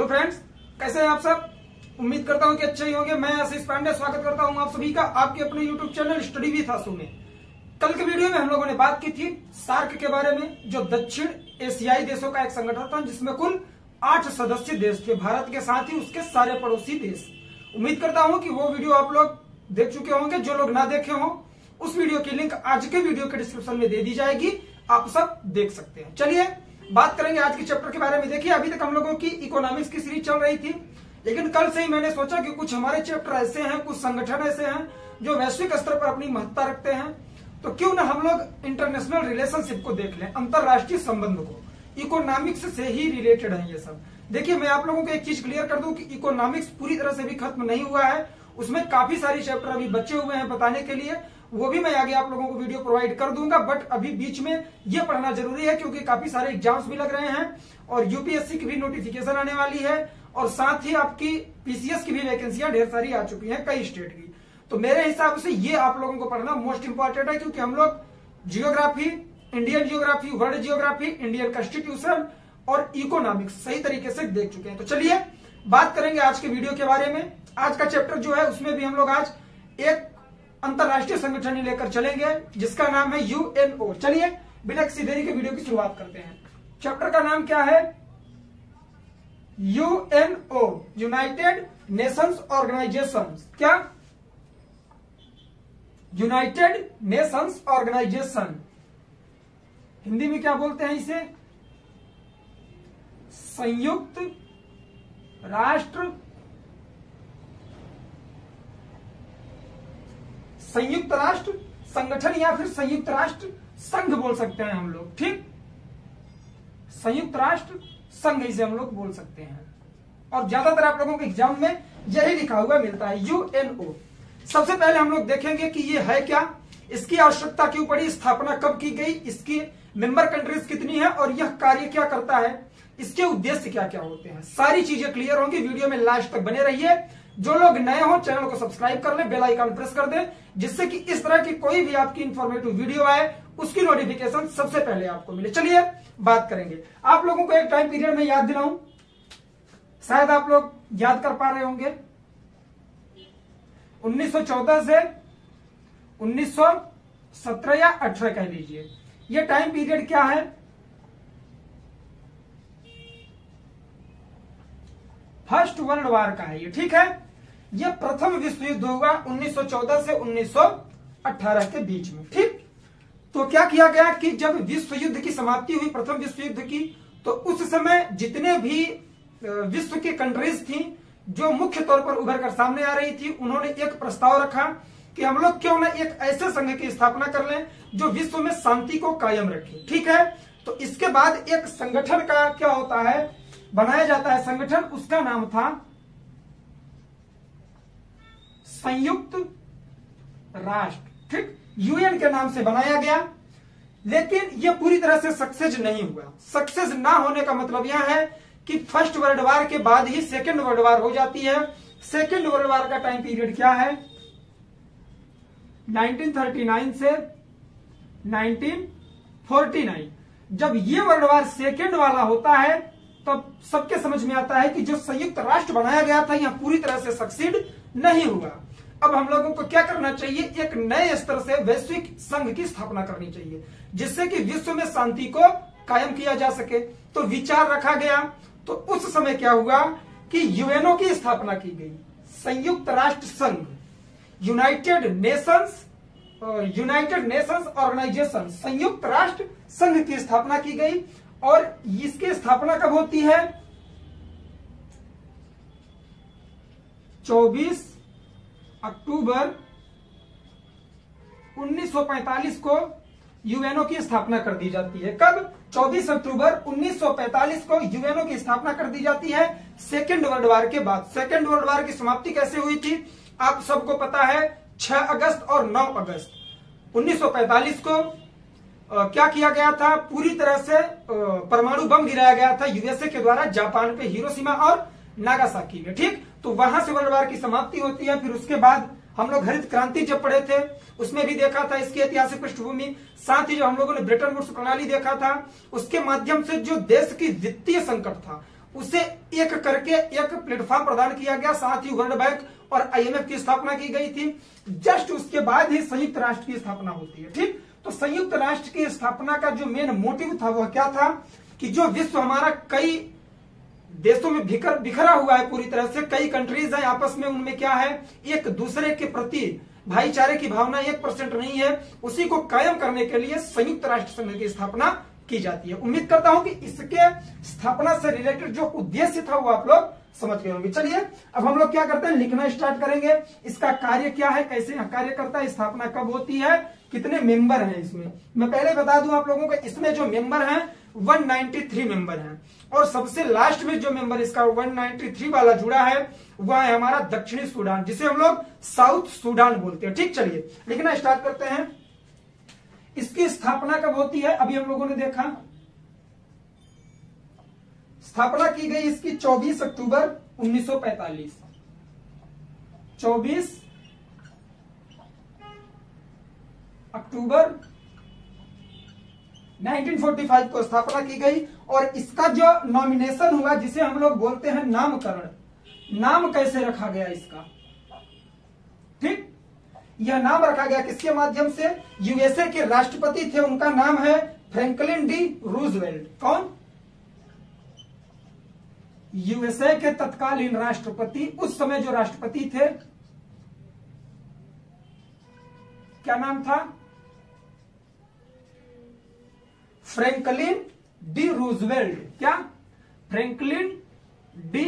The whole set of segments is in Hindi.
हेलो फ्रेंड्स कैसे हैं आप सब? उम्मीद करता हूँ कि अच्छे ही होंगे। मैं आशीष पांडे, स्वागत करता हूँ आप सभी का। आपके अपने YouTube channel study with Aasu में। कल के वीडियो में हम लोगों ने बात की थी सार्क के बारे में, जो दक्षिण एशियाई देशों का एक संगठन था, जिसमें कुल आठ सदस्य देश थे। भारत के साथ ही उसके सारे पड़ोसी देश। उम्मीद करता हूँ कि वो वीडियो आप लोग देख चुके होंगे। जो लोग ना देखे हों, उस वीडियो की लिंक आज के वीडियो के डिस्क्रिप्शन में दे दी जाएगी। आप सब देख सकते हैं। चलिए बात करेंगे आज के चैप्टर के बारे में। देखिए, अभी तक हम लोगों की इकोनॉमिक्स की सीरीज़ चल रही थी, लेकिन कल से ही मैंने सोचा कि कुछ हमारे चैप्टर ऐसे हैं, कुछ संगठन ऐसे हैं, जो वैश्विक स्तर पर अपनी महत्ता रखते हैं। तो क्यों ना हम लोग इंटरनेशनल रिलेशनशिप को देख लें, अंतरराष्ट्रीय संबंध को। इकोनॉमिक्स से ही रिलेटेड है ये सब। देखिए, मैं आप लोगों को एक चीज़ क्लियर कर दूँ कि इकोनॉमिक्स पूरी तरह से भी खत्म नहीं हुआ है। उसमें काफ़ी सारी चैप्टर अभी बचे हुए हैं बताने के लिए। वो भी मैं आगे आप लोगों को वीडियो प्रोवाइड कर दूँगा बट अभी बीच में ये पढ़ना ज़रूरी है क्योंकि काफ़ी सारे एग्ज़ाम्स भी लग रहे हैं और यूपीएससी की भी नोटिफिकेशन आने वाली है और साथ ही आपकी पीसीएस की भी वैकेंसियाँ ढेर सारी आ चुकी हैं कई स्टेट की। तो मेरे हिसाब से ये आप लोगों को पढ़ना मोस्ट इंपॉर्टेंट है क्योंकि हम लोग geography Indian geography world geography Indian constitution और इकोनॉमिक्स सही तरीके से देख चुके हैं। तो चलिए बात करेंगे आज के वीडियो के बारे में। आज का चैप्टर जो है उसमें भी हम लोग आज एक अंतरराष्ट्रीय संगठन ही लेकर चलेंगे, जिसका नाम है यूएनओ चलिए, बिना किसी देरी के वीडियो की शुरुआत करते हैं। चैप्टर का नाम क्या है? यूएनओ यूनाइटेड नेशंस ऑर्गेनाइजेशन क्या? यूनाइटेड नेशंस ऑर्गेनाइजेशन हिंदी में क्या बोलते हैं इसे? संयुक्त राष्ट्र संयुक्त राष्ट्र, संगठन या फिर संयुक्त राष्ट्र, संघ बोल सकते हैं हम लोग, ठीक? संयुक्त राष्ट्र, संघ इसे हम लोग बोल सकते हैं। और ज़्यादातर आप लोगों के एग्ज़ाम में यही लिखा हुआ मिलता है यूएनओ सबसे पहले हम लोग देखेंगे कि ये है क्या, इसकी आवश्यकता क्यों पड़ी, स्थापना कब की गई, इसकी मेंबर कंट्रीज़ कितनी है, और यह कार्य क्या करता है, इसके उद्देश्य क्या क्या होते हैं। सारी चीज़ें क्लियर होंगी, वीडियो में लास्ट तक बने रहिए। जो लोग नए हो, चैनल को सब्सक्राइब कर ले, बेल आइकन प्रेस कर दे, जिससे कि इस तरह की कोई भी आपकी इंफॉर्मेटिव वीडियो आए, उसकी नोटिफिकेशन सबसे पहले आपको मिले। चलिए, बात करेंगे। आप लोगों को एक टाइम पीरियड में याद दिलाऊं। शायद आप लोग याद कर पा रहे होंगे। 1914 से 1917 या 18 कह लीजिए यह टाइम पीरियड क्या है? फ़र्स्ट वर्ल्ड वार का है। ये ठीक है? ये प्रथम विश्व युद्ध हुआ 1914 से 1918 के बीच में, ठीक? तो क्या किया गया कि जब विश्व युद्ध की समाप्ति हुई, प्रथम विश्व युद्ध की तो उस समय जितने भी विश्व की कंट्रीज़ थी, जो मुख्य तौर पर उभर कर सामने आ रही थी, उन्होंने एक प्रस्ताव रखा कि हम लोग क्यों ना एक ऐसे संघ की स्थापना कर लें जो विश्व में शांति को कायम रखे, ठीक है? तो इसके बाद एक संगठन का क्या होता है? बनाया जाता है संगठन, उसका नाम था संयुक्त राष्ट्र। ठीक? यूएन के नाम से बनाया गया, लेकिन यह पूरी तरह से सक्सेस नहीं हुआ। सक्सेस ना होने का मतलब यह है कि फ़र्स्ट वर्ल्ड वार के बाद ही सेकेंड वर्ल्ड वार हो जाती है। सेकेंड वर्ल्ड वार का टाइम पीरियड क्या है? 1939 से 1949 जब ये वर्ल्ड वार सेकेंड वाला होता है तब सबके समझ में आता है कि जो संयुक्त राष्ट्र बनाया गया था, यह पूरी तरह से सक्सीड नहीं हुआ। अब हम लोगों को क्या करना चाहिए? एक नए स्तर से वैश्विक संघ की स्थापना करनी चाहिए, जिससे कि विश्व में शांति को कायम किया जा सके। तो विचार रखा गया। तो उस समय क्या हुआ कि यूएनओ की स्थापना की गई। संयुक्त राष्ट्र संघ United Nations United Nations Organisation संयुक्त राष्ट्र संघ की स्थापना की गई। और इसकी स्थापना कब होती है? 24 अक्टूबर 1945 को यूएनओ की स्थापना कर दी जाती है। कब? 24 अक्टूबर 1945 को यूएनओ की स्थापना कर दी जाती है। सेकेंड वर्ल्ड वार के बाद। सेकेंड वर्ल्ड वार की समाप्ति कैसे हुई थी? आप सबको पता है 6 अगस्त और 9 अगस्त। 1945 को क्या किया गया था? पूरी तरह से परमाणु बम गिराया गया था यूएसए के द्वारा, जापान पे, हिरोशिमा और नागासाकी में, ठीक? तो वहाँ से वर्ल्ड वार की समाप्ति होती है, फिर उसके बाद हम लोग हरित क्रांति जब पढ़े थे, उसमें भी देखा था इसकी ऐतिहासिक पृष्ठभूमि, साथ ही जो हम लोगों ने ब्रिटेन वुड्स प्रणाली देखा था, उसके माध्यम से जो देश की वित्तीय संकट था, उसे एक करके एक प्लेटफॉर्म प्रदान किया गया, साथ ही वर्ल्ड बैंक और आईएमएफ की स्थापना की गई थी। जस्ट उसके बाद ही संयुक्त राष्ट्र की स्थापना होती है, ठीक? तो संयुक्त राष्ट्र की स्थापना का जो मेन मोटिव था, वह क्या था? कि जो विश्व हमारा कई देशों में बिखर, बिखरा हुआ है पूरी तरह से, कई कंट्रीज़ है आपस में, उनमें क्या है? एक दूसरे के प्रति भाईचारे की भावना एक परसेंट नहीं है। उसी को कायम करने के लिए संयुक्त राष्ट्र संघ की स्थापना की जाती है। उम्मीद करता हूँ कि इसके स्थापना से रिलेटेड जो उद्देश्य था, वो आप लोग समझ गए होंगे। चलिए, अब हम लोग क्या करते हैं? लिखना स्टार्ट करेंगे। इसका कार्य क्या है? कैसे कार्य करता है? स्थापना कब होती है? कितने मेंबर हैं इसमें? मैं पहले बता दूँ आप लोगों को, इसमें जो मेंबर हैं 193 मेंबर हैं। और सबसे लास्ट में जो मेंबर इसका 193 वाला जुड़ा है, वह है हमारा दक्षिणी सूडान, जिसे हम लोग साउथ सूडान बोलते हैं। ठीक, चलिए, लिखना स्टार्ट करते हैं। इसकी स्थापना कब होती है? अभी हम लोगों ने देखा। स्थापना की गई इसकी 24 अक्टूबर 1945 24 अक्टूबर 1945 को स्थापना की गई और इसका जो नॉमिनेशन हुआ, जिसे हम लोग बोलते हैं नामकरण। नाम कैसे रखा गया इसका? ठीक? यह नाम रखा गया किसके माध्यम से? यूएसए के राष्ट्रपति थे, उनका नाम है फ्रैंकलिन डी रूजवेल्ट। कौन? यूएसए के तत्कालीन राष्ट्रपति, उस समय जो राष्ट्रपति थे, क्या नाम था? फ्रैंकलिन डी रूजवेल्ट, क्या? Franklin D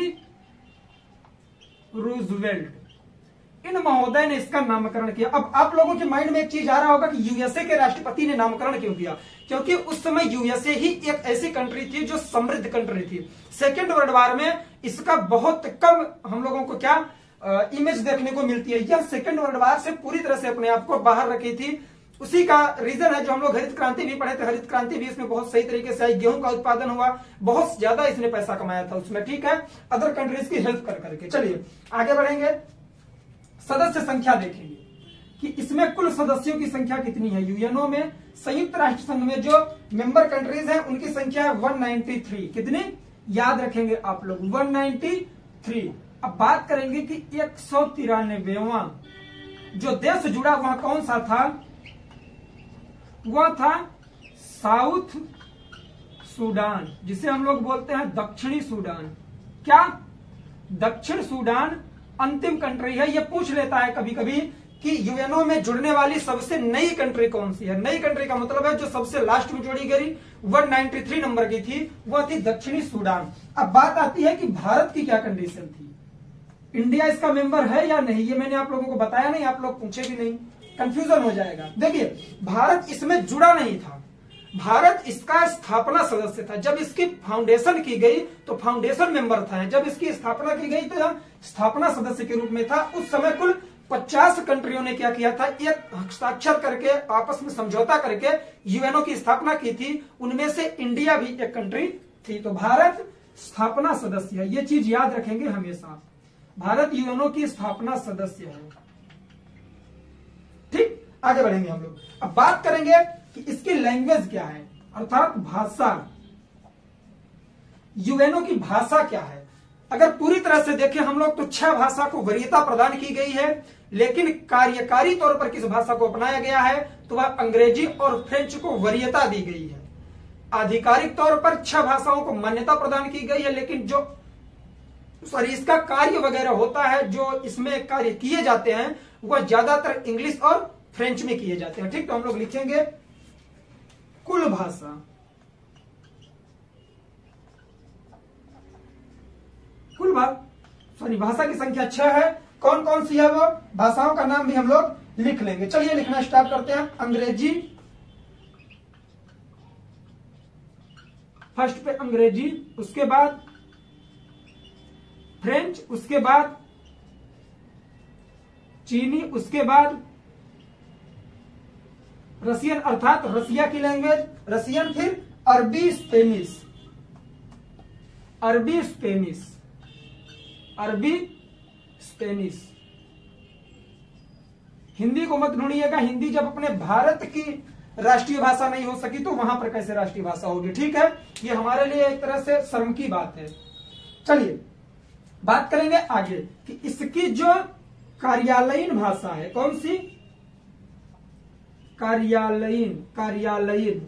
Roosevelt. इन महोदय ने इसका नामकरण किया। अब आप लोगों के माइंड में एक चीज़ आ रहा होगा कि यूएसए के राष्ट्रपति ने नामकरण क्यों किया? क्योंकि उस समय यूएसए ही एक ऐसी कंट्री थी जो समृद्ध कंट्री थी। सेकेंड वर्ल्ड वार में इसका बहुत कम हम लोगों को क्या इमेज देखने को मिलती है। यह सेकेंड वर्ल्ड वार से पूरी तरह से अपने आप को बाहर रखी थी। उसी का रीजन है जो हम लोग हरित क्रांति भी पढ़े थे। हरित क्रांति भी इसमें बहुत सही तरीके से आई। गेहूँ का उत्पादन हुआ, बहुत ज़्यादा इसने पैसा कमाया था उसमें, ठीक है? अदर कंट्रीज़ की हेल्प कर करके। चलिए, आगे बढ़ेंगे। सदस्य संख्या देखेंगे कि इसमें कुल सदस्यों की संख्या कितनी है? यूएनओ में, संयुक्त राष्ट्र संघ में जो मेंबर कंट्रीज़ हैं, उनकी संख्या है 193 कितनी? याद रखेंगे आप लोग 193 अब बात करेंगे कि एक जो देश जुड़ा वह कौन सा था? वह था साउथ सूडान, जिसे हम लोग बोलते हैं दक्षिणी सूडान। क्या? दक्षिण सूडान अंतिम कंट्री है। यह पूछ लेता है कभी कभी कि यूएनओ में जुड़ने वाली सबसे नई कंट्री कौन सी है? नई कंट्री का मतलब है जो सबसे लास्ट में जोड़ी गई 193 नंबर की थी वह थी दक्षिणी सूडान। अब बात आती है कि भारत की क्या कंडीशन थी? इंडिया इसका मेंबर है या नहीं? ये मैंने आप लोगों को बताया नहीं, आप लोग पूछे भी नहीं। कंफ्यूजन हो जाएगा। देखिए, भारत इसमें जुड़ा नहीं था। भारत इसका स्थापना सदस्य था। जब इसकी फाउंडेशन की गई तो फाउंडेशन मेंबर था। जब इसकी स्थापना की गई तो स्थापना सदस्य के रूप में था। उस समय कुल 50 कंट्रियों ने क्या किया था? एक हस्ताक्षर करके, आपस में समझौता करके यूएनओ की स्थापना की थी। उनमें से इंडिया भी एक कंट्री थी। तो भारत स्थापना सदस्य है। ये चीज़ याद रखेंगे हमेशा। भारत यूएनओ की स्थापना सदस्य है। आगे बढ़ेंगे हम लोग। अब बात करेंगे कि इसकी लैंग्वेज क्या है, अर्थात भाषा। यूएनओ की भाषा क्या है? अगर पूरी तरह से देखें हम लोग तो छह भाषा को वरीयता प्रदान की गई है, लेकिन कार्यकारी तौर पर किस भाषा को अपनाया गया है तो वह अंग्रेज़ी और फ्रेंच को वरीयता दी गई है। आधिकारिक तौर पर छह भाषाओं को मान्यता प्रदान की गई है, लेकिन जो सॉरी इसका कार्य वगैरह होता है, जो इसमें कार्य किए जाते हैं, वह ज़्यादातर इंग्लिश और फ्रेंच में किए जाते हैं। ठीक तो हम लोग लिखेंगे कुल भाषा। कुल भाषा सॉरी भाषा की संख्या छह है। कौन कौन सी है वो? भाषाओं का नाम भी हम लोग लिख लेंगे। चलिए लिखना स्टार्ट करते हैं। अंग्रेज़ी। फ़र्स्ट पे अंग्रेज़ी, उसके बाद फ्रेंच उसके बाद चीनी, उसके बाद रसियन अर्थात रसिया की लैंग्वेज रसियन फिर अरबी स्पेनिश। अरबी स्पेनिश। अरबी स्पेनिश। हिंदी को मत ढूंढिएगा। हिंदी जब अपने भारत की राष्ट्रीय भाषा नहीं हो सकी तो वहाँ पर कैसे राष्ट्रीय भाषा होगी? ठीक है? ये हमारे लिए एक तरह से शर्म की बात है। चलिए, बात करेंगे आगे कि इसकी जो कार्यालयीन भाषा है, कौन सी? कार्यालयीन कार्यालयीन।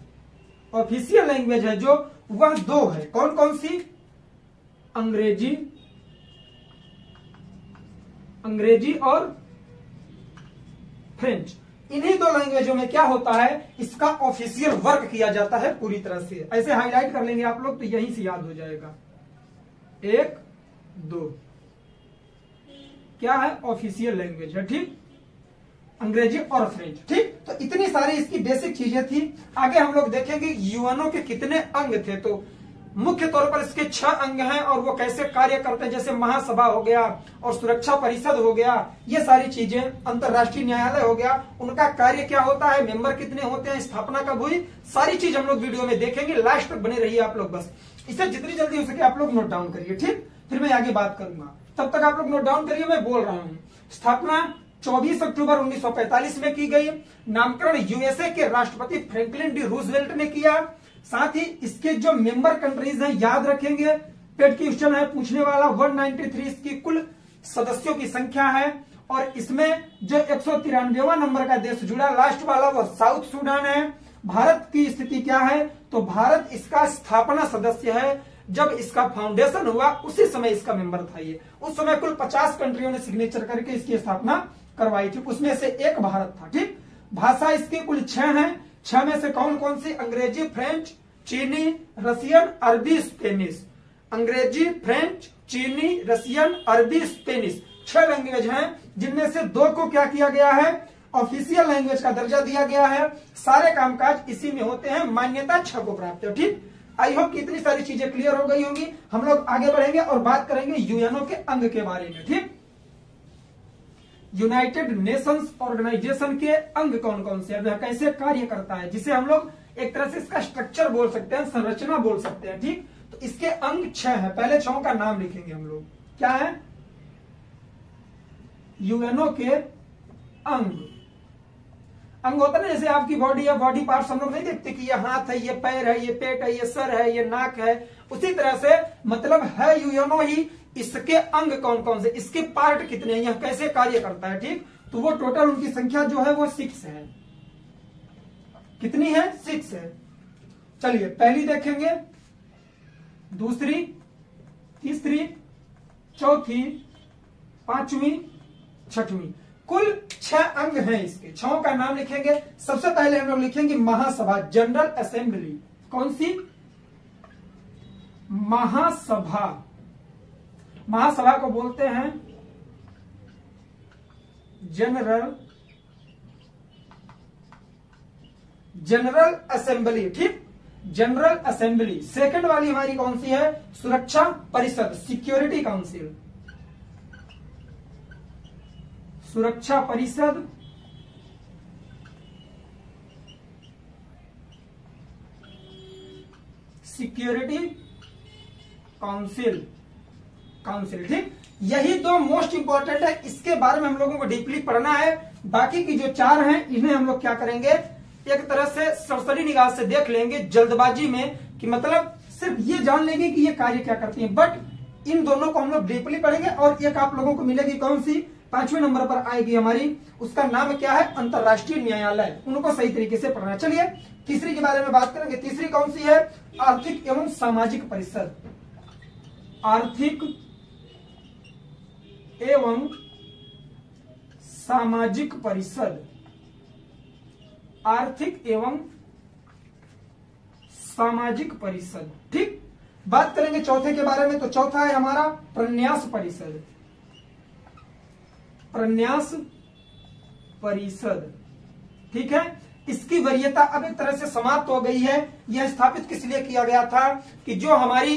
ऑफिशियल लैंग्वेज है जो वह दो है। कौन कौन सी? अंग्रेज़ी। अंग्रेज़ी और फ्रेंच। इन्हीं दो लैंग्वेजों में क्या होता है? इसका ऑफिशियल वर्क किया जाता है पूरी तरह से। ऐसे हाईलाइट कर लेंगे आप लोग तो यहीं से याद हो जाएगा। एक, दो। क्या है? ऑफिशियल लैंग्वेज है, ठीक? अंग्रेज़ी और फ्रेंच, ठीक? तो इतनी सारी इसकी बेसिक चीज़ें थी। आगे हम लोग देखेंगे यूएनओ के कितने अंग थे। तो मुख्य तौर पर इसके छह अंग हैं और वो कैसे कार्य करते हैं, जैसे महासभा हो गया और सुरक्षा परिषद हो गया, ये सारी चीज़ें अंतर्राष्ट्रीय न्यायालय हो गया। उनका कार्य क्या होता है, मेंबर कितने होते हैं, स्थापना कब हुई, सारी चीज़ हम लोग वीडियो में देखेंगे। लास्ट तक बने रहिए आप लोग बस। इसे जितनी जल्दी हो सके आप लोग नोट डाउन करिए, ठीक? फिर मैं आगे बात करूँगा। तब तक आप लोग नोट डाउन करिए, मैं बोल रहा हूँ। स्थापना 24 अक्टूबर 1945 में की गई। नामकरण यूएसए के राष्ट्रपति फ्रैंकलिन डी रूजवेल्ट ने किया। साथ ही इसके जो मेंबर कंट्रीज़ हैं, याद रखेंगे पेड क्वेश्चन है, पूछने वाला 193 इसकी कुल सदस्यों की संख्या है। और इसमें जो एक नंबर का देश जुड़ा लास्ट वाला वो साउथ सूडान है। भारत की स्थिति क्या है? तो भारत इसका स्थापना सदस्य है। जब इसका फाउंडेशन हुआ, उसी समय इसका मेंबर था ये। उस समय कुल 50 कंट्रियों ने सिग्नेचर करके इसकी स्थापना करवाई थी। उसमें से एक भारत था, ठीक? भाषा इसकी कुल छह है। छह में से कौन कौन सी? अंग्रेज़ी, फ्रेंच, चीनी, रसियन, अरबी, स्पेनिश। अंग्रेज़ी, फ्रेंच, चीनी, रसियन, अरबी, स्पेनिश। छह लैंग्वेज हैं, जिनमें से दो को क्या किया गया है? ऑफिशियल लैंग्वेज का दर्जा दिया गया है। सारे कामकाज इसी में होते हैं। मान्यता छह को प्राप्त है, ठीक? आई होप इतनी सारी चीज़ें क्लियर हो गई होंगी। हम लोग आगे बढ़ेंगे और बात करेंगे यूएनओ के अंग के बारे में, ठीक? यूनाइटेड नेशंस ऑर्गेनाइजेशन के अंग कौन कौन से है? कैसे कार्य करता है? जिसे हम लोग एक तरह से इसका स्ट्रक्चर बोल सकते हैं, संरचना बोल सकते हैं, ठीक? तो इसके अंग छह है। पहले छो का नाम लिखेंगे हम लोग। क्या है? यूएनओ के अंग। अंग होता है ना, जैसे आपकी बॉडी है बॉडी पार्ट्स हम लोग नहीं देखते कि ये हाथ है, ये पैर है, ये पेट है, ये सर है, ये नाक है। उसी तरह से मतलब है यूएनओ ही इसके अंग कौन कौन से, इसके पार्ट कितने हैं, यह कैसे कार्य करता है, ठीक? तो वो टोटल उनकी संख्या जो है वो सिक्स है। कितनी है? सिक्स है। चलिए, पहली देखेंगे। दूसरी, तीसरी, चौथी, पांचवी, छठवीं। कुल छह अंग हैं इसके। छो का नाम लिखेंगे। सबसे पहले हम लोग लिखेंगे महासभा जनरल असेंबली कौन सी? महासभा। महासभा को बोलते हैं जनरल जनरल असेंबली, ठीक? General Assembly. सेकंड वाली हमारी कौन सी है? सुरक्षा परिषद, सिक्योरिटी काउंसिल। सुरक्षा परिषद सिक्योरिटी काउंसिल। काउंसिल ठीक यही दो मोस्ट इंपॉर्टेंट है। इसके बारे में हम लोगों को डीपली पढ़ना है। बाकी की जो चार हैं, इन्हें हम लोग क्या करेंगे? एक तरह से सरसरी निगाह से देख लेंगे जल्दबाजी में कि मतलब सिर्फ़ ये जान लेंगे कि ये कार्य क्या करती है। बट इन दोनों को हम लोग डीपली पढ़ेंगे और एक आप लोगों को मिलेगी कौन सी? पाँचवें नंबर पर आएगी हमारी। उसका नाम क्या है? अंतर्राष्ट्रीय न्यायालय। उनको सही तरीके से पढ़ना चलिए, तीसरी के बारे में बात करेंगे। तीसरी कौन सी है? आर्थिक एवं सामाजिक परिषद। आर्थिक एवं सामाजिक परिषद, आर्थिक एवं सामाजिक परिषद। ठीक? बात करेंगे चौथे के बारे में तो चौथा है हमारा प्रन्यास परिषद। प्रन्यास परिषद। ठीक है? इसकी वरीयता अब एक तरह से समाप्त हो गई है। यह स्थापित किस लिए किया गया था कि जो हमारी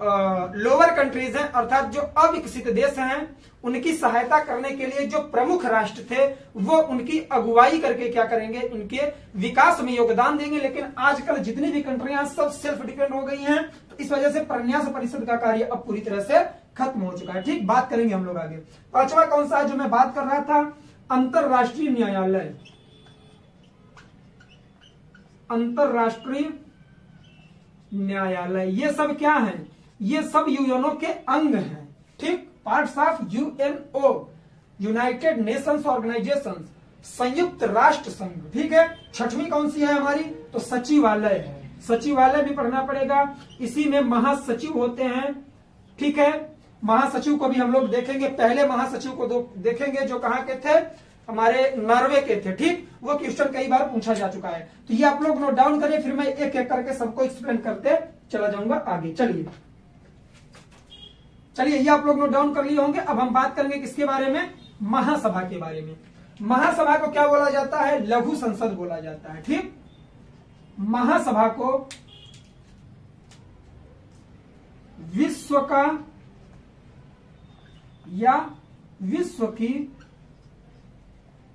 लोअर कंट्रीज़ हैं, अर्थात जो अविकसित देश हैं, उनकी सहायता करने के लिए जो प्रमुख राष्ट्र थे, वो उनकी अगुवाई करके क्या करेंगे? उनके विकास में योगदान देंगे। लेकिन आजकल जितनी भी कंट्रियाँ सब सेल्फ डिपेंड हो गई हैं। तो इस वजह से प्रन्यास परिषद का कार्य अब पूरी तरह से खत्म हो चुका है। ठीक, बात करेंगे हम लोग आगे। पांचवा कौन सा है जो मैं बात कर रहा था? अंतर्राष्ट्रीय न्यायालय। अंतर्राष्ट्रीय न्यायालय। ये सब क्या है? ये सब यूएनओ के अंग हैं। ठीक? Parts of UNO United Nations Organisation संयुक्त राष्ट्र संघ। ठीक है? छठवीं कौन सी है हमारी? तो सचिवालय है। सचिवालय भी पढ़ना पड़ेगा। इसी में महासचिव होते हैं। ठीक है? महासचिव को भी हम लोग देखेंगे। पहले महासचिव को देखेंगे जो कहा के थे? हमारे नॉर्वे के थे। ठीक? वो क्वेश्चन कई बार पूछा जा चुका है। तो ये आप लोग नोट डाउन करिए फिर मैं एक एक करके सबको एक्सप्लेन करते चला जाऊँगा आगे। चलिए। चलिए, ये आप लोग नोट डाउन कर लिए होंगे। अब हम बात करेंगे किसके बारे में? महासभा के बारे में। महासभा को क्या बोला जाता है? लघु संसद बोला जाता है, ठीक? महासभा को विश्व का या विश्व की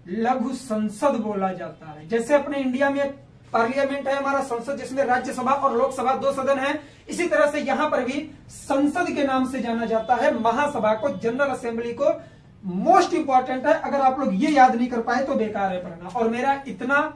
लघु संसद बोला जाता है। जैसे अपने इंडिया में पार्लियामेंट है हमारा संसद, जिसमें राज्यसभा और लोकसभा दो सदन है। इसी तरह से यहाँ पर भी संसद के नाम से जाना जाता है। महासभा को, जनरल असेंबली को मोस्ट इंपॉर्टेंट है। अगर आप लोग ये याद नहीं कर पाए तो बेकार है पढ़ना। और मेरा इतना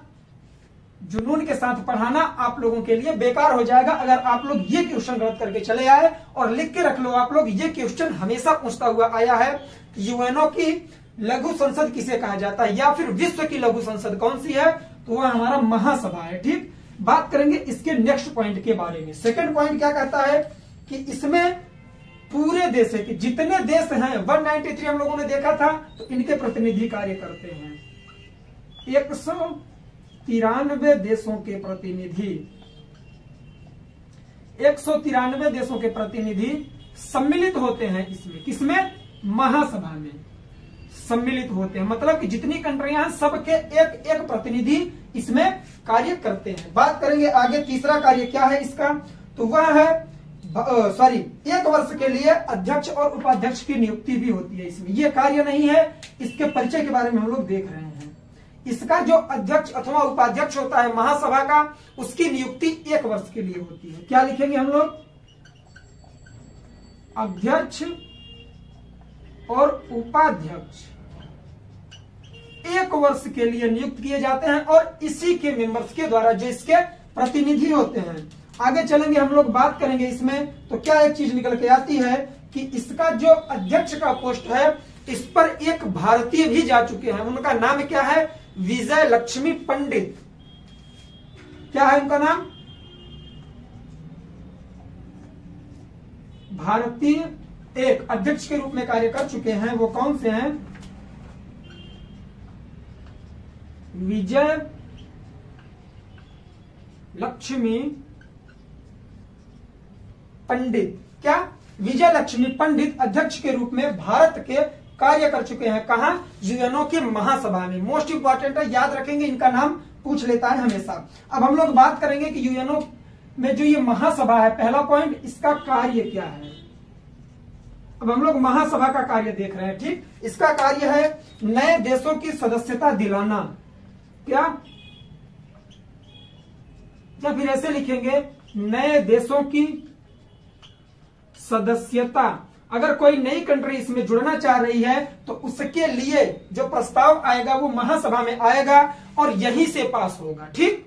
जुनून के साथ पढ़ाना आप लोगों के लिए बेकार हो जाएगा। अगर आप लोग ये क्वेश्चन गलत करके चले आए और लिख के रख लो आप लोग, ये क्वेश्चन हमेशा पूछता हुआ आया है यूएनओ की लघु संसद किसे कहा जाता है? या फिर विश्व की लघु संसद कौन सी है? तो वह हमारा महासभा है, ठीक? बात करेंगे इसके नेक्स्ट पॉइंट के बारे में। सेकंड पॉइंट क्या कहता है कि इसमें पूरे देश है कि जितने देश हैं 193 हम लोगों ने देखा था तो इनके प्रतिनिधि कार्य करते हैं। एक सौ तिरानवे देशों के प्रतिनिधि। एक सौ तिरानवे देशों के प्रतिनिधि सम्मिलित होते हैं इसमें। किसमें? महासभा में। सम्मिलित होते हैं। मतलब कि जितनी कंट्रियाँ सबके एक एक प्रतिनिधि इसमें कार्य करते हैं। बात करेंगे आगे, तीसरा कार्य क्या है इसका? तो वह है सॉरी एक वर्ष के लिए अध्यक्ष और उपाध्यक्ष की नियुक्ति भी होती है इसमें। यह कार्य नहीं है, इसके परिचय के बारे में हम लोग देख रहे हैं। इसका जो अध्यक्ष अथवा उपाध्यक्ष होता है महासभा का, उसकी नियुक्ति एक वर्ष के लिए होती है। क्या लिखेंगे हम लोग? अध्यक्ष और उपाध्यक्ष। एक वर्ष के लिए नियुक्त किए जाते हैं और इसी के मेंबर्स के द्वारा जो इसके प्रतिनिधि होते हैं। आगे चलेंगे, हम लोग बात करेंगे इसमें। तो क्या एक चीज़ निकल के आती है कि इसका जो अध्यक्ष का पोस्ट है, इस पर एक भारतीय भी जा चुके हैं। उनका नाम क्या है? विजय लक्ष्मी पंडित। क्या है उनका नाम? भारतीय एक अध्यक्ष के रूप में कार्य कर चुके हैं। वो कौन से हैं? विजय लक्ष्मी पंडित। क्या विजय लक्ष्मी पंडित अध्यक्ष के रूप में भारत के कार्य कर चुके हैं? कहा? यूएनओ के महासभा में। मोस्ट इंपॉर्टेंट है, याद रखेंगे, इनका नाम पूछ लेता है हमेशा। अब हम लोग बात करेंगे कि यूएनओ में जो ये महासभा है, पहला पॉइंट इसका कार्य क्या है? अब हम लोग महासभा का कार्य देख रहे हैं, ठीक? इसका कार्य है नए देशों की सदस्यता दिलाना। क्या? या फिर ऐसे लिखेंगे? नए देशों की सदस्यता। अगर कोई नई कंट्री इसमें जुड़ना चाह रही है तो उसके लिए जो प्रस्ताव आएगा, वो महासभा में आएगा और यहीं से पास होगा। ठीक?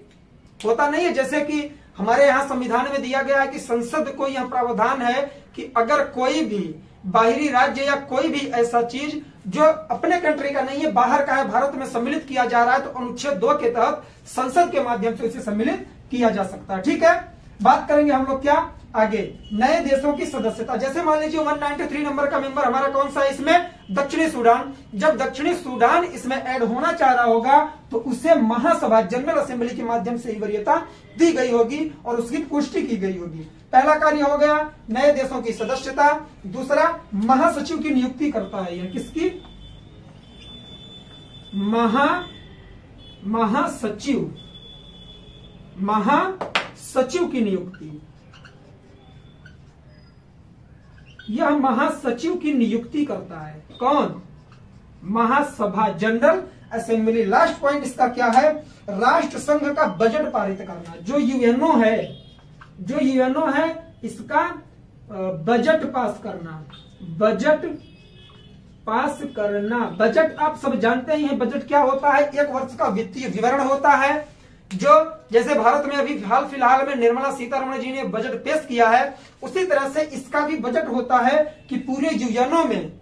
होता नहीं है, जैसे कि हमारे यहाँ संविधान में दिया गया है कि संसद को यह प्रावधान है कि अगर कोई भी बाहरी राज्य या कोई भी ऐसा चीज़ जो अपने कंट्री का नहीं है, बाहर का है, भारत में सम्मिलित किया जा रहा है तो अनुच्छेद दो के तहत संसद के माध्यम से उसे सम्मिलित किया जा सकता है। ठीक है? बात करेंगे हम लोग क्या? आगे, नए देशों की सदस्यता। जैसे मान लीजिए 193 नंबर का मेंबर हमारा कौन सा है इसमें? दक्षिणी सूडान। जब दक्षिणी सूडान इसमें ऐड होना चाह रहा होगा तो उसे महासभा जनरल असेंबली के माध्यम से ही वरीयता दी गई होगी और उसकी पुष्टि की गई होगी। पहला कार्य हो गया नए देशों की सदस्यता। दूसरा, महासचिव की नियुक्ति करता है। यह किसकी? महा, महासचिव। महासचिव की नियुक्ति। यह महासचिव की नियुक्ति करता है। कौन? महासभा, जनरल असेंबली। लास्ट पॉइंट इसका क्या है? राष्ट्र संघ का बजट पारित करना। जो यूएनओ है, जो यूएनओ है, इसका बजट पास करना। बजट पास करना। बजट आप सब जानते ही हैं बजट क्या होता है? एक वर्ष का वित्तीय विवरण होता है। जो जैसे भारत में अभी हाल फ़िलहाल में निर्मला सीतारमण जी ने बजट पेश किया है, उसी तरह से इसका भी बजट होता है कि पूरे युजनों में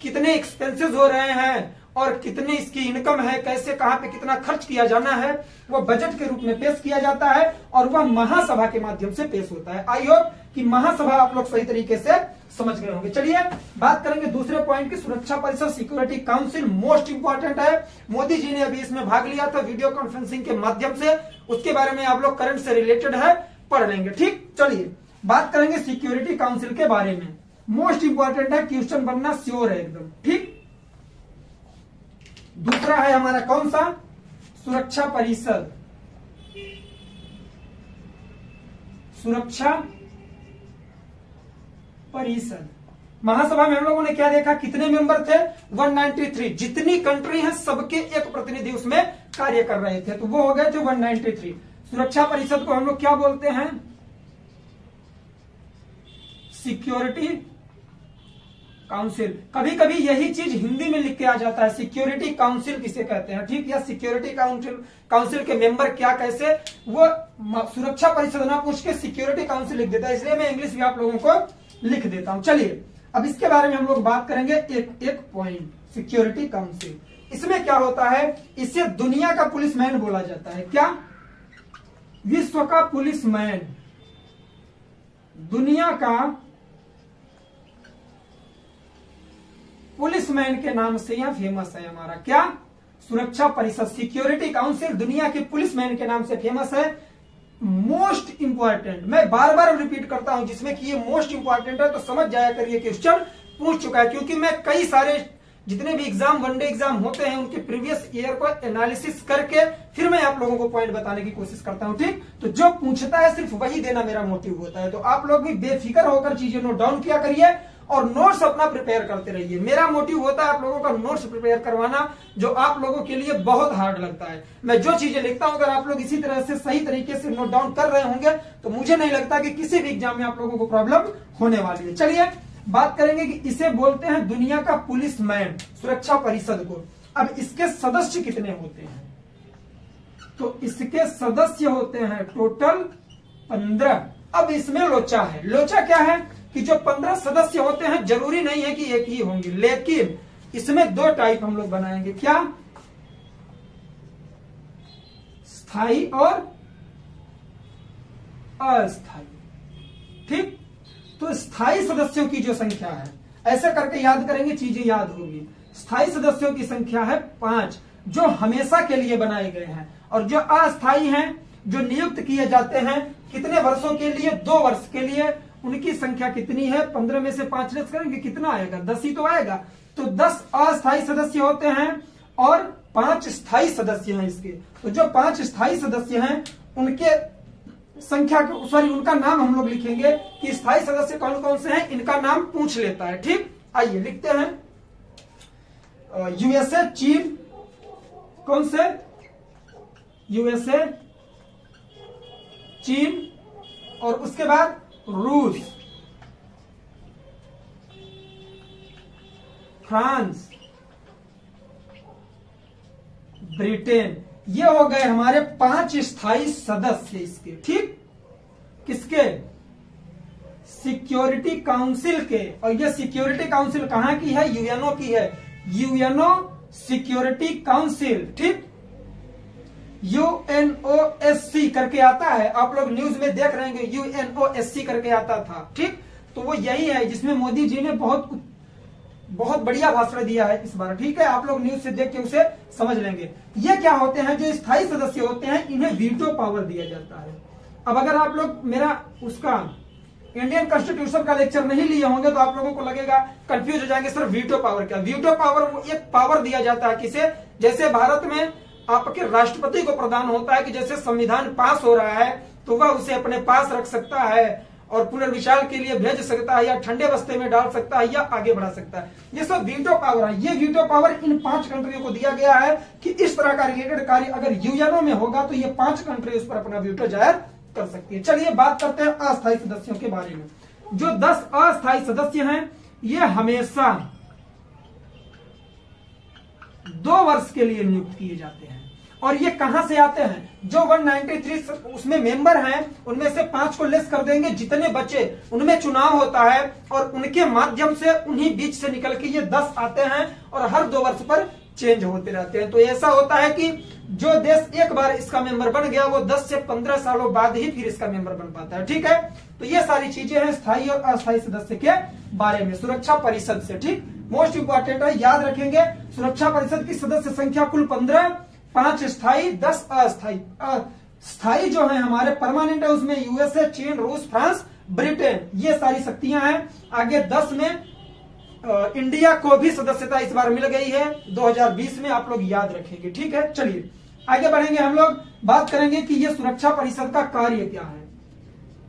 कितने एक्सपेंसेस हो रहे हैं और कितनी इसकी इनकम है, कैसे, कहाँ पे कितना खर्च किया जाना है, वो बजट के रूप में पेश किया जाता है और वह महासभा के माध्यम से पेश होता है। आई होप कि महासभा आप लोग सही तरीके से समझ गए होंगे। चलिए, बात करेंगे दूसरे पॉइंट की। सुरक्षा परिषद सिक्योरिटी काउंसिल मोस्ट इंपॉर्टेंट है। मोदी जी ने अभी इसमें भाग लिया था वीडियो कॉन्फ्रेंसिंग के माध्यम से। उसके बारे में आप लोग करंट से रिलेटेड है, पढ़ लेंगे, ठीक? चलिए, बात करेंगे सिक्योरिटी काउंसिल के बारे में। मोस्ट इंपॉर्टेंट है क्वेश्चन बनना श्योर है एकदम, ठीक? दूसरा है हमारा कौन सा? सुरक्षा परिषद। सुरक्षा परिषद महासभा में हम लोगों ने क्या देखा? कितने मेंबर थे? 193 जितनी कंट्री है, सबके एक प्रतिनिधि उसमें कार्य कर रहे थे। तो वो हो गए थे 193 सुरक्षा परिषद को हम लोग क्या बोलते हैं? Security Council. कभी कभी यही चीज़ हिंदी में लिख के आ जाता है, सिक्योरिटी काउंसिल किसे कहते हैं? ठीक, या सिक्योरिटी काउंसिल काउंसिल के मेंबर क्या कैसे? वो सुरक्षा परिषद ना पूछ के सिक्योरिटी काउंसिल लिख देता है। इसलिए मैं इंग्लिश भी आप लोगों को लिख देता हूँ। चलिए, अब इसके बारे में हम लोग बात करेंगे एक एक पॉइंट सिक्योरिटी काउंसिल इसमें क्या होता है? इसे दुनिया का पुलिसमैन बोला जाता है। क्या? विश्व का पुलिसमैन दुनिया का पुलिसमैन के नाम से यह फ़ेमस है हमारा। क्या? सुरक्षा परिषद सिक्योरिटी काउंसिल दुनिया के पुलिसमैन के नाम से फ़ेमस है। मोस्ट इंपॉर्टेंट, मैं बार बार रिपीट करता हूँ, जिसमें कि ये मोस्ट इंपॉर्टेंट है तो समझ जाया करिए क्वेश्चन, पूछ चुका है, क्योंकि मैं कई सारे, जितने भी एग्ज़ाम वनडे एग्ज़ाम होते हैं, उनके प्रीवियस ईयर को एनालिसिस करके फिर मैं आप लोगों को पॉइंट बताने की कोशिश करता हूँ, ठीक? तो जो पूछता है, सिर्फ़ वही देना मेरा मोटिव होता है। तो आप लोग भी बेफिक्र होकर चीज़ें नोट डाउन किया करिए और नोट्स अपना प्रिपेयर करते रहिए। मेरा मोटिव होता है आप लोगों का नोट्स प्रिपेयर करवाना, जो आप लोगों के लिए बहुत हार्ड लगता है। मैं जो चीज़ें लिखता हूँ, अगर आप लोग इसी तरह से सही तरीके से नोट डाउन कर रहे होंगे तो मुझे नहीं लगता कि किसी भी एग्ज़ाम में आप लोगों को प्रॉब्लम होने वाली है। चलिए, बात करेंगे कि इसे बोलते हैं दुनिया का पुलिस मैन सुरक्षा परिषद को। अब इसके सदस्य कितने होते हैं? तो इसके सदस्य होते हैं टोटल पंद्रह। अब इसमें लोचा है। लोचा क्या है? कि जो पंद्रह सदस्य होते हैं, ज़रूरी नहीं है कि एक ही होंगे। लेकिन इसमें दो टाइप हम लोग बनाएँगे। क्या? स्थायी और अस्थाई ठीक? तो स्थायी सदस्यों की जो संख्या है, ऐसे करके याद करेंगे, चीज़ें याद होगी। स्थायी सदस्यों की संख्या है पाँच, जो हमेशा के लिए बनाए गए हैं। और जो अस्थाई हैं, जो नियुक्त किए जाते हैं, कितने वर्षों के लिए? दो वर्ष के लिए। उनकी संख्या कितनी है? पंद्रह में से पाँच लेस करेंगे, कितना आएगा? दस ही तो आएगा। तो दस अस्थायी सदस्य होते हैं और पाँच स्थायी सदस्य हैं इसके। तो जो पाँच स्थायी सदस्य हैं, उनके संख्या सॉरी उनका नाम हम लोग लिखेंगे कि स्थायी सदस्य कौन कौन से हैं? इनका नाम पूछ लेता है, ठीक? आइए, लिखते हैं। यूएसए चीन कौन से? यूएसए चीन और उसके बाद रूस फ्रांस ब्रिटेन ये हो गए हमारे पाँच स्थायी सदस्य इसके। ठीक? किसके? सिक्योरिटी काउंसिल के। और ये सिक्योरिटी काउंसिल कहाँ की है? यूएनओ की है। यूएनओ सिक्योरिटी काउंसिल ठीक? यूएनओएससी करके आता है। आप लोग न्यूज़ में देख रहे हैं यूएनओएससी करके आता था। ठीक? तो वो यही है, जिसमें मोदी जी ने बहुत बहुत बढ़िया भाषण दिया है इस बार। ठीक है? आप लोग न्यूज़ से देख के उसे समझ लेंगे। ये क्या होते हैं? जो स्थायी सदस्य होते हैं, इन्हें वीटो पावर दिया जाता है। अब अगर आप लोग मेरा, उसका इंडियन कॉन्स्टिट्यूशन का लेक्चर नहीं लिए होंगे तो आप लोगों को लगेगा कंफ्यूज हो जाएँगे, सर वीटो पावर क्या? वीटो पावर वो एक पावर दिया जाता है किसे? जैसे भारत में आपके राष्ट्रपति को प्रदान होता है कि जैसे संविधान पास हो रहा है तो वह उसे अपने पास रख सकता है और पुनर्विचार के लिए भेज सकता है या ठंडे बस्ते में डाल सकता है या आगे बढ़ा सकता है। ये सब वीटो पावर है। ये वीटो पावर इन पाँच कंट्रियों को दिया गया है कि इस तरह का रिलेटेड कार्य अगर यूएनओ में होगा तो ये पाँच कंट्री उस पर अपना वीटो ज़ाहिर कर सकती है। चलिए बात करते हैं अस्थायी सदस्यों के बारे में। जो दस अस्थायी सदस्य हैं, ये हमेशा दो वर्ष के लिए नियुक्त किए जाते हैं। और ये कहाँ से आते हैं? जो 193 उसमें मेंबर हैं, उनमें से पाँच को लेस कर देंगे, जितने बच्चे उनमें चुनाव होता है और उनके माध्यम से उन्हीं बीच से निकल के ये दस आते हैं और हर दो वर्ष पर चेंज होते रहते हैं। तो ऐसा होता है कि जो देश एक बार इसका मेंबर बन गया, वो 10 से 15 सालों बाद ही फिर इसका मेंबर बन पाता है। ठीक है? तो ये सारी चीज़ें हैं स्थायी और अस्थायी सदस्य के बारे में। सुरक्षा परिषद से, ठीक? मोस्ट इंपॉर्टेंट है, याद रखेंगे, सुरक्षा परिषद की सदस्य संख्या कुल पंद्रह पाँच स्थायी, दस अस्थाई स्थायी जो है हमारे परमानेंट है उसमें यूएसए चीन रूस फ्रांस ब्रिटेन ये सारी शक्तियाँ हैं। आगे दस में इंडिया को भी सदस्यता इस बार मिल गई है। 2020 में आप लोग याद रखेंगे, ठीक है? चलिए, आगे बढ़ेंगे हम लोग। बात करेंगे कि यह सुरक्षा परिषद का कार्य क्या है।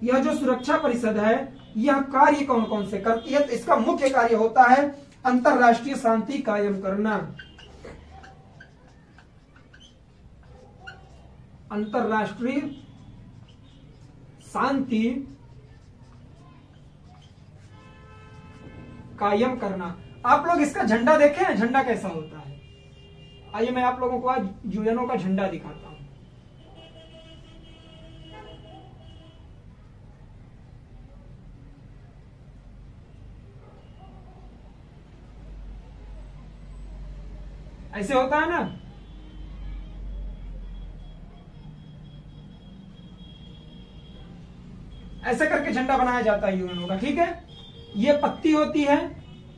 यह जो सुरक्षा परिषद है, यह कार्य कौन कौन से करती है? तो इसका मुख्य कार्य होता है अंतरराष्ट्रीय शांति कायम करना। अंतरराष्ट्रीय शांति कायम करना। आप लोग इसका झंडा देखे हैं झंडा कैसा होता है? आइए मैं आप लोगों को आज यूएनओ का झंडा दिखाता हूँ। ऐसे होता है ना? ऐसे करके झंडा बनाया जाता है यूएनओ का, ठीक है? ये पत्ती होती है,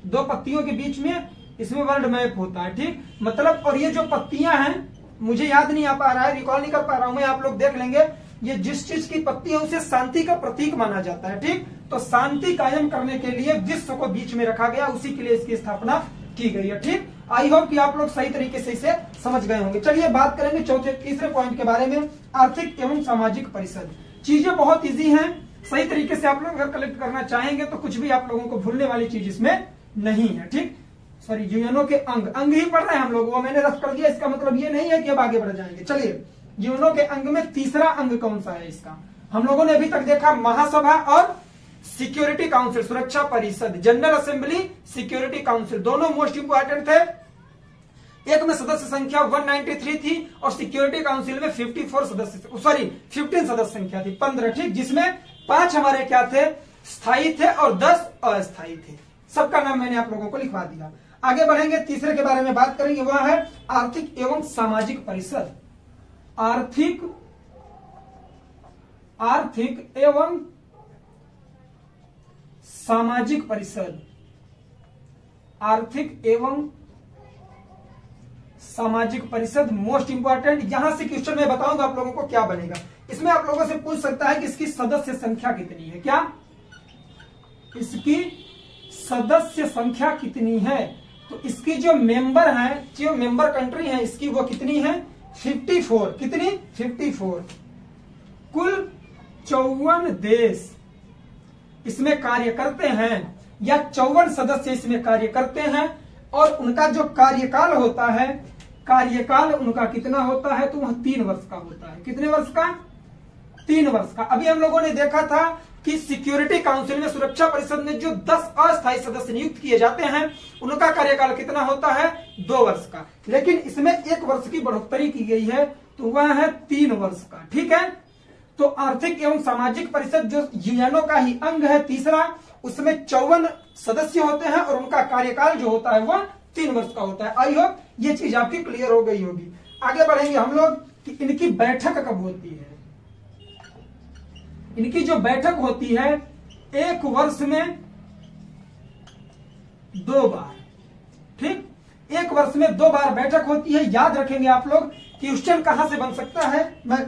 दो पत्तियों के बीच में, इसमें वर्ल्ड मैप होता है, ठीक? मतलब और ये जो पत्तियाँ हैं, मुझे याद नहीं आ पा रहा है रिकॉल नहीं कर पा रहा हूँ मैं, आप लोग देख लेंगे, ये जिस चीज़ की पत्ती है उसे शांति का प्रतीक माना जाता है, ठीक? तो शांति कायम करने के लिए विश्व को बीच में रखा गया, उसी के लिए इसकी स्थापना की गई है, ठीक? आई होप कि आप लोग सही तरीके से इसे समझ गए होंगे। चलिए, बात करेंगे चौथे, तीसरे पॉइंट के बारे में, आर्थिक एवं सामाजिक परिषद। चीज़ें बहुत इजी हैं सही तरीके से आप लोग अगर कलेक्ट करना चाहेंगे तो कुछ भी आप लोगों को भूलने वाली चीज़ इसमें नहीं है, ठीक? सॉरी यूएनओ के अंग अंग ही पढ़ रहे हैं हम लोग, वो मैंने रफ कर दिया, इसका मतलब ये नहीं है कि अब आगे बढ़ जाएँगे। चलिए यूएनओ के अंग में तीसरा अंग कौन सा है इसका? हम लोगों ने अभी तक देखा महासभा और सिक्योरिटी काउंसिल, सुरक्षा परिषद, जनरल असेंबली, सिक्योरिटी काउंसिल, दोनों मोस्ट इंपोर्टेंट थे। एक में सदस्य संख्या 193 थी और सिक्योरिटी काउंसिल में 54 सदस्य, सॉरी 15 सदस्य संख्या थी 15 ठीक जिसमें पाँच हमारे क्या थे? स्थायी थे और दस अस्थायी थे। सबका नाम मैंने आप लोगों को लिखवा दिया। आगे बढ़ेंगे, तीसरे के बारे में बात करेंगे। वह है आर्थिक एवं सामाजिक परिषद आर्थिक आर्थिक एवं सामाजिक परिषद आर्थिक एवं सामाजिक परिषद मोस्ट इंपॉर्टेंट यहाँ से क्वेश्चन में बताऊँगा आप लोगों को क्या बनेगा। इसमें आप लोगों से पूछ सकता है कि इसकी सदस्य संख्या कितनी है। क्या? इसकी सदस्य संख्या कितनी है? तो इसकी जो मेंबर है, जो मेंबर कंट्री है, इसकी वो कितनी है? 54 कितनी? 54 कुल चौवन देश इसमें कार्य करते हैं, या चौवन सदस्य इसमें कार्य करते हैं, और उनका जो कार्यकाल होता है, कार्यकाल उनका कितना होता है? तो वह तीन वर्ष का होता है। कितने वर्ष का? तीन वर्ष का। अभी हम लोगों ने देखा था कि सिक्योरिटी काउंसिल में सुरक्षा परिषद में जो 10 अस्थायी सदस्य नियुक्त किए जाते हैं, उनका कार्यकाल कितना होता है? दो वर्ष का। लेकिन इसमें एक वर्ष की बढ़ोतरी की गई है तो वह है तीन वर्ष का। ठीक है? तो आर्थिक एवं सामाजिक परिषद जो यूएनओ का ही अंग है, तीसरा, उसमें चौवन सदस्य होते हैं और उनका कार्यकाल जो होता है वह तीन वर्ष का होता है। आई होप ये चीज़ आपकी क्लियर हो गई होगी। आगे बढ़ेंगे हम लोग कि इनकी बैठक कब होती है। इनकी जो बैठक होती है, एक वर्ष में दो बार। ठीक? एक वर्ष में दो बार बैठक होती है। याद रखेंगे आप लोग क्वेश्चन कहाँ से बन सकता है। मैं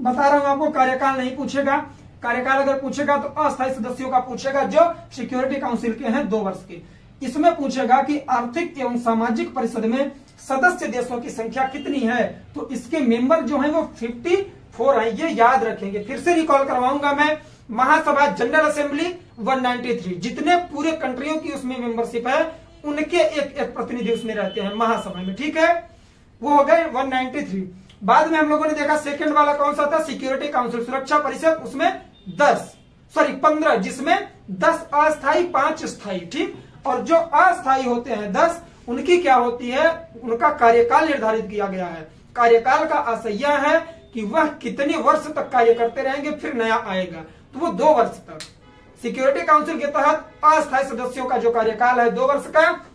बता रहा हूँ आपको, कार्यकाल नहीं पूछेगा। कार्यकाल अगर पूछेगा तो अस्थायी सदस्यों का पूछेगा, जो सिक्योरिटी काउंसिल के हैं दो वर्ष के। इसमें पूछेगा कि आर्थिक एवं सामाजिक परिषद में सदस्य देशों की संख्या कितनी है? तो इसके मेंबर जो है वो फिफ्टी फोर है ये याद रखेंगे। फिर से रिकॉल करवाऊँगा मैं, महासभा जनरल असेंबली 193 जितने पूरे कंट्रियों की उसमें मेंबरशिप है, उनके एक एक प्रतिनिधि उसमें रहते हैं, महासभा में, ठीक है? वो हो गए 193 बाद में हम लोगों ने देखा सेकंड वाला कौन सा था? सिक्योरिटी काउंसिल सुरक्षा परिषद, उसमें 10 सॉरी 15 जिसमें 10 अस्थाई पाँच स्थायी, ठीक? और जो अस्थायी होते हैं 10 उनकी क्या होती है? उनका कार्यकाल निर्धारित किया गया है। कार्यकाल का आशय है कि वह कितने वर्ष तक कार्य करते रहेंगे, फिर नया आएगा। तो वो दो वर्ष तक। सिक्योरिटी काउंसिल के तहत अस्थायी सदस्यों का जो कार्यकाल है, दो वर्ष का।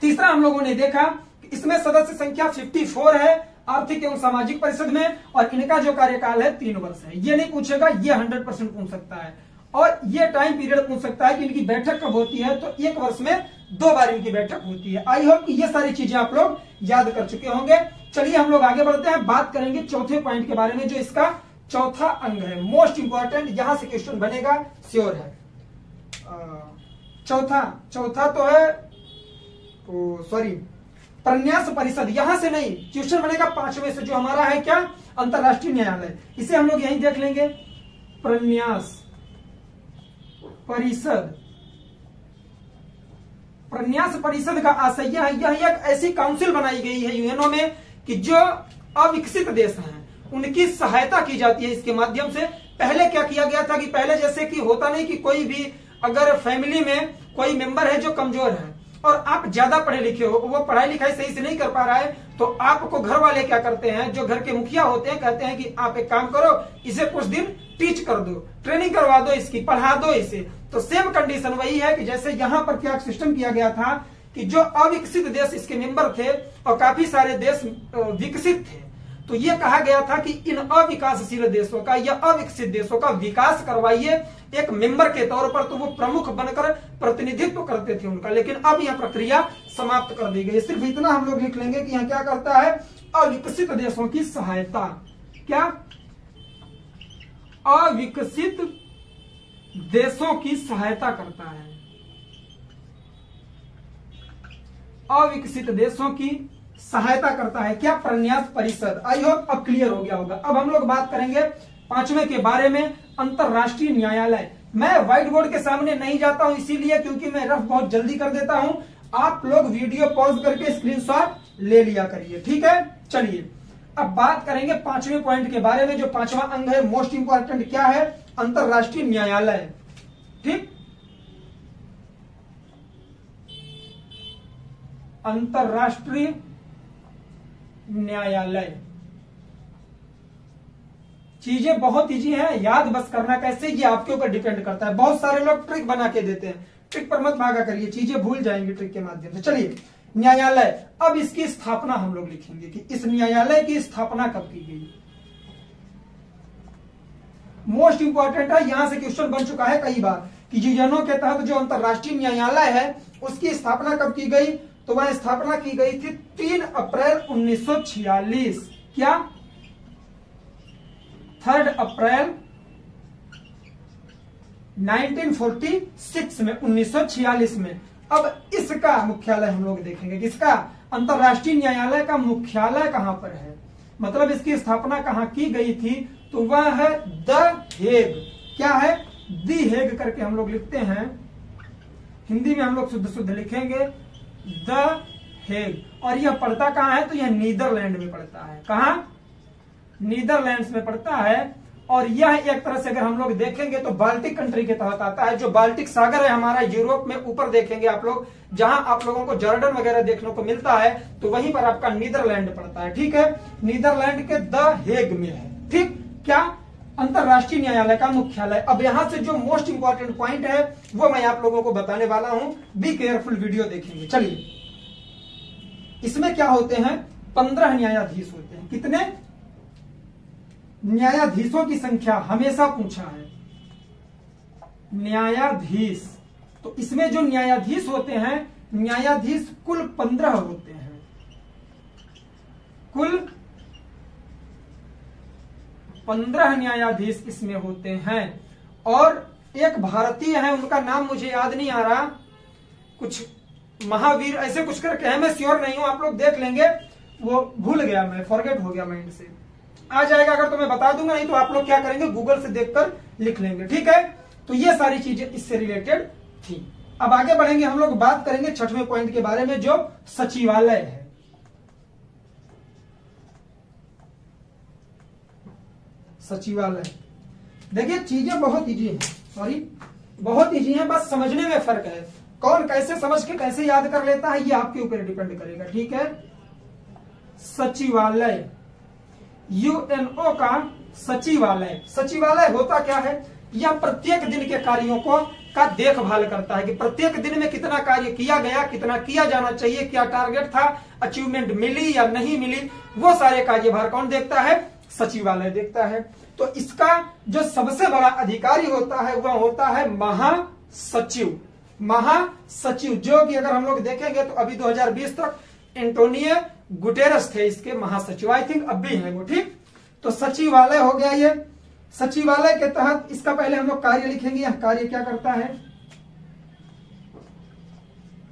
तीसरा हम लोगों ने देखा इसमें सदस्य संख्या 54 है, आर्थिक एवं सामाजिक परिषद में, और इनका जो कार्यकाल है, तीन वर्ष है। ये नहीं पूछेगा, ये हंड्रेड परसेंट पूछ सकता है। और ये टाइम पीरियड पूछ सकता है कि इनकी बैठक कब होती है तो एक वर्ष में दो बार इनकी बैठक होती है। आई होप कि ये सारी चीज़ें आप लोग याद कर चुके होंगे। चलिए हम लोग आगे बढ़ते हैं, बात करेंगे चौथे पॉइंट के बारे में, जो इसका चौथा अंग है। मोस्ट इंपॉर्टेंट यहाँ से क्वेश्चन बनेगा श्योर है। चौथा चौथा तो है सॉरी प्रन्यास परिषद, यहाँ से नहीं क्वेश्चन बनेगा पाँचवें से, जो हमारा है क्या? अंतरराष्ट्रीय न्यायालय। इसे हम लोग यहीं देख लेंगे। प्रन्यास। परिषद। प्रन्यास परिषद का आशय यह यह एक ऐसी काउंसिल बनाई गई है यूएनओ में कि जो अविकसित देश हैं, उनकी सहायता की जाती है इसके माध्यम से। पहले क्या किया गया था कि पहले जैसे कि होता नहीं कि कोई भी अगर फैमिली में कोई मेंबर है जो कमज़ोर है, और आप ज़्यादा पढ़े लिखे हो, वो पढ़ाई लिखाई सही से नहीं कर पा रहा है तो आपको घर वाले क्या करते हैं, जो घर के मुखिया होते हैं, कहते हैं कि आप एक काम करो, इसे कुछ दिन टीच कर दो ट्रेनिंग करवा दो इसकी, पढ़ा दो इसे। तो सेम कंडीशन वही है कि जैसे यहाँ पर क्या सिस्टम किया गया था कि जो अविकसित देश इसके मेंबर थे और काफ़ी सारे देश विकसित थे। तो ये कहा गया था कि इन अविकासशील देशों का या अविकसित देशों का विकास करवाइए एक मेंबर के तौर पर तो वो प्रमुख बनकर प्रतिनिधित्व करते थे उनका। लेकिन अब यह प्रक्रिया समाप्त कर दी गई। सिर्फ़ इतना हम लोग लिख लेंगे कि यहाँ क्या करता है? अविकसित देशों की सहायता। क्या? अविकसित देशों की सहायता करता है। अविकसित देशों की सहायता करता है। क्या प्रन्यास परिषद? आई होप अब क्लियर हो गया होगा। अब हम लोग बात करेंगे पाँचवें के बारे में, अंतरराष्ट्रीय न्यायालय। मैं व्हाइट बोर्ड के सामने नहीं जाता हूँ इसीलिए क्योंकि मैं रफ बहुत जल्दी कर देता हूँ। आप लोग वीडियो पॉज करके स्क्रीनशॉट ले लिया करिए। ठीक है? चलिए। अब बात करेंगे पाँचवें पॉइंट के बारे में, जो पांचवा अंग है मोस्ट इंपॉर्टेंट क्या है? अंतरराष्ट्रीय न्यायालय। ठीक? अंतरराष्ट्रीय न्यायालय। चीज़ें बहुत इजी हैं, याद बस करना कैसे, ये आपके ऊपर डिपेंड करता है। बहुत सारे लोग ट्रिक बना के देते हैं। ट्रिक पर मत भागा करिए, चीज़ें भूल जाएँगे ट्रिक के माध्यम से। चलिए न्यायालय। अब इसकी स्थापना हम लोग लिखेंगे कि इस न्यायालय की स्थापना कब की गई? मोस्ट इंपॉर्टेंट है, यहाँ से क्वेश्चन बन चुका है कई बार कि यूएनओ के तहत जो अंतरराष्ट्रीय न्यायालय है, उसकी स्थापना कब की गई? तो वह स्थापना की गई थी तीन अप्रैल 1946 क्या? थर्ड अप्रैल 1946 में 1946 में। अब इसका मुख्यालय हम लोग देखेंगे किसका अंतरराष्ट्रीय न्यायालय का मुख्यालय कहाँ पर है? मतलब इसकी स्थापना कहाँ की गई थी? तो वह है द हेग। क्या है? दी हेग करके हम लोग लिखते हैं। हिंदी में हम लोग शुद्ध शुद्ध लिखेंगे। The Hague. और यह पड़ता कहाँ है? तो यह नीदरलैंड में पड़ता है। कहा? नीदरलैंड्स में पड़ता है। और यह एक तरह से अगर हम लोग देखेंगे तो बाल्टिक कंट्री के तहत आता है, जो बाल्टिक सागर है हमारा, यूरोप में ऊपर देखेंगे आप लोग, जहाँ आप लोगों को जर्डन वगैरह देखने को मिलता है तो वहीं पर आपका नीदरलैंड पड़ता है, ठीक है? नीदरलैंड के द हेग में है, ठीक? क्या? अंतरराष्ट्रीय न्यायालय का मुख्यालय। अब यहाँ से जो मोस्ट इंपॉर्टेंट पॉइंट है, वो मैं आप लोगों को बताने वाला हूँ। बी केयरफुल वीडियो देखेंगे। चलिए। इसमें क्या होते हैं? पंद्रह न्यायाधीश होते हैं। कितने? न्यायाधीशों की संख्या हमेशा पूछा है। न्यायाधीश तो इसमें जो न्यायाधीश होते हैं, न्यायाधीश कुल पंद्रह होते हैं। कुल पंद्रह न्यायाधीश इसमें होते हैं, और एक भारतीय है, उनका नाम मुझे याद नहीं आ रहा। कुछ महावीर, ऐसे कुछ करके है, मैं श्योर नहीं हूँ, आप लोग देख लेंगे। वो भूल गया मैं फॉरगेट हो गया माइंड से आ जाएगा, अगर तो मैं बता दूँगा, नहीं तो आप लोग क्या करेंगे गूगल से देखकर लिख लेंगे, ठीक है? तो ये सारी चीज़ें इससे रिलेटेड थी। अब आगे बढ़ेंगे, हम लोग बात करेंगे छठवें पॉइंट के बारे में, जो सचिवालय है। सचिवालय। देखिए, चीज़ें बहुत इजी हैं सॉरी बहुत इजी है, बस समझने में फ़र्क है। कौन कैसे समझ के कैसे याद कर लेता है, ये आपके ऊपर डिपेंड करेगा, ठीक है? सचिवालय। यूएनओ का सचिवालय। सचिवालय होता क्या है? यह प्रत्येक दिन के कार्यों को, का देखभाल करता है कि प्रत्येक दिन में कितना कार्य किया गया, कितना किया जाना चाहिए, क्या टारगेट था अचीवमेंट मिली या नहीं मिली, वो सारे कार्यभार कौन देखता है? सचिवालय देखता है। तो इसका जो सबसे बड़ा अधिकारी होता है, वह होता है महासचिव। महासचिव, जो कि अगर हम लोग देखेंगे तो अभी 2020 तक एंटोनियो गुटेरस थे इसके महासचिव। आई थिंक अब भी है वो, ठीक? तो सचिवालय हो गया ये। सचिवालय के तहत इसका पहले हम लोग कार्य लिखेंगे। यह कार्य क्या करता है?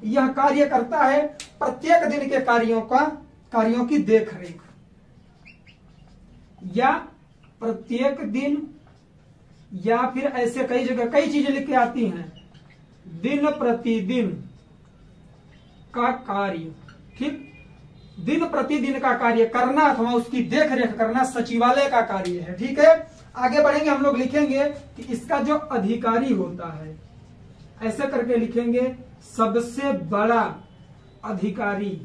यह कार्य करता है प्रत्येक दिन के कार्यों का, कार्यों की देखरेख। या प्रत्येक दिन, या फिर ऐसे कई जगह, कई चीज़ें लिख के आती हैं। दिन प्रतिदिन का कार्य, ठीक? दिन प्रतिदिन का कार्य करना अथवा उसकी देख रेख करना सचिवालय का कार्य है, ठीक है? आगे बढ़ेंगे, हम लोग लिखेंगे कि इसका जो अधिकारी होता है, ऐसे करके लिखेंगे, सबसे बड़ा अधिकारी।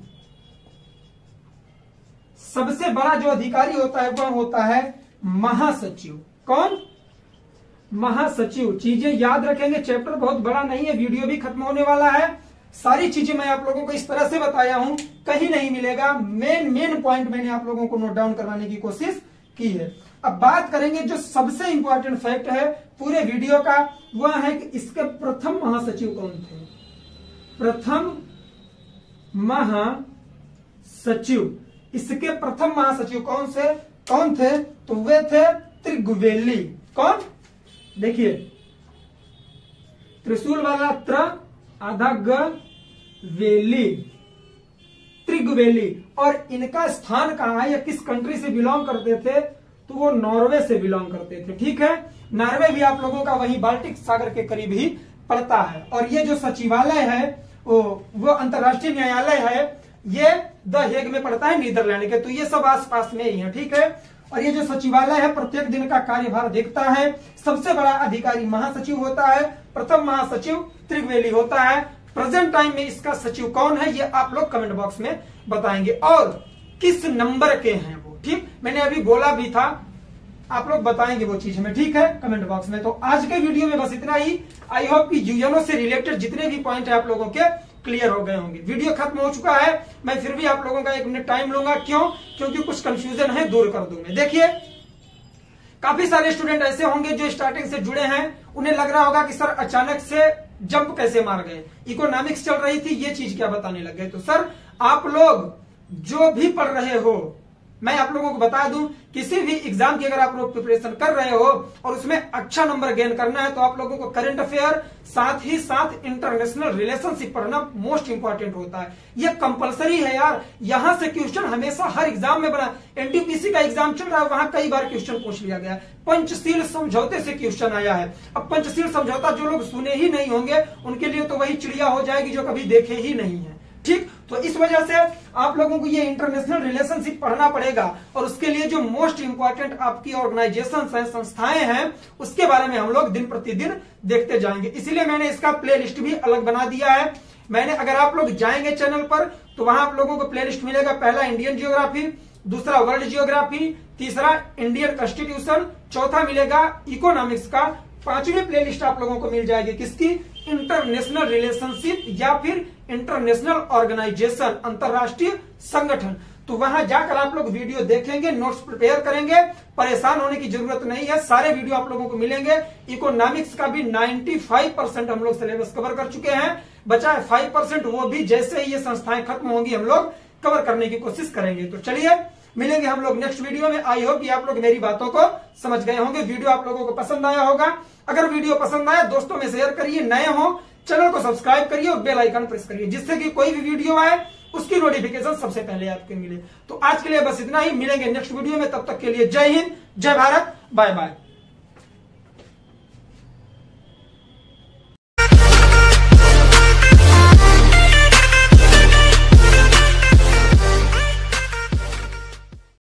सबसे बड़ा जो अधिकारी होता है वह होता है? महासचिव। कौन? महासचिव। चीज़ें याद रखेंगे, चैप्टर बहुत बड़ा नहीं है, वीडियो भी खत्म होने वाला है। सारी चीज़ें मैं आप लोगों को इस तरह से बताया हूँ, कहीं नहीं मिलेगा। मेन मेन पॉइंट मैंने आप लोगों को नोट डाउन करवाने की कोशिश की है। अब बात करेंगे जो सबसे इंपॉर्टेंट फैक्ट है पूरे वीडियो का, वह है कि इसके प्रथम महासचिव कौन थे? प्रथम महासचिव। इसके प्रथम महासचिव कौन से? कौन थे? तो वे थे त्रिगुवेली। कौन? देखिए त्रिशूल वाला त्र आधा ग वेली। त्रिगुवेली और इनका स्थान कहाँ है या किस कंट्री से बिलोंग करते थे तो वो नॉर्वे से बिलोंग करते थे। ठीक है? नॉर्वे भी आप लोगों का वही बाल्टिक सागर के करीब ही पड़ता है। और ये जो सचिवालय है वो वो अंतर्राष्ट्रीय न्यायालय है, ये द हेग में पड़ता है नीदरलैंड के तो ये सब आसपास में ही है, ठीक है? और ये जो सचिवालय है, प्रत्येक दिन का कार्यभार देखता है। सबसे बड़ा अधिकारी महासचिव होता है, प्रथम महासचिव त्रिवेली होता है। प्रेजेंट टाइम में इसका सचिव कौन है, ये आप लोग कमेंट बॉक्स में बताएँगे। और किस नंबर के हैं वो, ठीक? मैंने अभी बोला भी था, आप लोग बताएँगे वो चीज़ में ठीक है? कमेंट बॉक्स में। तो आज के वीडियो में बस इतना ही। आई होप कि यूएनओ से रिलेटेड जितने भी पॉइंट है आप लोगों के क्लियर हो गए होंगे। वीडियो खत्म हो चुका है। मैं फिर भी आप लोगों का एक मिनट टाइम लूँगा। क्यों? क्योंकि कुछ कंफ्यूजन है, दूर कर दूँगा। देखिए, काफ़ी सारे स्टूडेंट ऐसे होंगे जो स्टार्टिंग से जुड़े हैं। उन्हें लग रहा होगा कि सर अचानक से जंप कैसे मार गए? इकोनॉमिक्स चल रही थी, ये चीज़ क्या बताने लग गए? तो सर, आप लोग जो भी पढ़ रहे हो मैं आप लोगों को बता दूँ, किसी भी एग्ज़ाम की अगर आप लोग प्रिपरेशन कर रहे हो और उसमें अच्छा नंबर गेन करना है तो आप लोगों को करंट अफेयर साथ ही साथ इंटरनेशनल रिलेशनशिप पढ़ना मोस्ट इंपॉर्टेंट होता है। ये कंपलसरी है यार। यहाँ से क्वेश्चन हमेशा हर एग्ज़ाम में बना। एनटीपीसी का एग्ज़ाम चल रहा है, वहाँ कई बार क्वेश्चन पूछ लिया गया। पंचशील समझौते से क्वेश्चन आया है। अब पंचशील समझौता जो लोग सुने ही नहीं होंगे, उनके लिए तो वही चिड़िया हो जाएगी जो कभी देखे ही नहीं है। ठीक? तो इस वजह से आप लोगों को ये इंटरनेशनल रिलेशनशिप पढ़ना पड़ेगा और उसके लिए जो मोस्ट इंपॉर्टेंट आपकी ऑर्गेनाइजेशन है, संस्थाएँ हैं, उसके बारे में हम लोग दिन प्रतिदिन देखते जाएँगे। इसीलिए मैंने इसका प्ले भी अलग बना दिया है। मैंने अगर आप लोग जाएँगे चैनल पर तो वहाँ आप लोगों को प्ले मिलेगा। पहला इंडियन जियोग्राफी दूसरा वर्ल्ड जियोग्राफी तीसरा इंडियन कॉन्स्टिट्यूशन चौथा मिलेगा इकोनॉमिक्स का। पांचवी प्लेलिस्ट आप लोगों को मिल जाएगी। किसकी? इंटरनेशनल रिलेशनशिप या फिर इंटरनेशनल ऑर्गेनाइजेशन, अंतरराष्ट्रीय संगठन। तो वहाँ जाकर आप लोग वीडियो देखेंगे नोट्स प्रिपेयर करेंगे, परेशान होने की ज़रूरत नहीं है, सारे वीडियो आप लोगों को मिलेंगे। इकोनॉमिक्स का भी 95 परसेंट हम लोग सिलेबस कवर कर चुके हैं। बचा है फाइव परसेंट वो भी जैसे ही ये संस्थाएँ खत्म होंगी, हम लोग कवर करने की कोशिश करेंगे। तो चलिए, मिलेंगे हम लोग नेक्स्ट वीडियो में। आई होप आप लोग मेरी बातों को समझ गए होंगे। वीडियो आप लोगों को पसंद आया होगा। अगर वीडियो पसंद आया, दोस्तों में शेयर करिए। नए हो चैनल को सब्सक्राइब करिए और बेल आइकन प्रेस करिए, जिससे कि कोई भी वीडियो आए, उसकी नोटिफिकेशन सबसे पहले आपके मिले। तो आज के लिए बस इतना ही। मिलेंगे नेक्स्ट वीडियो में। तब तक के लिए जय हिंद, जय भारत बाय बाय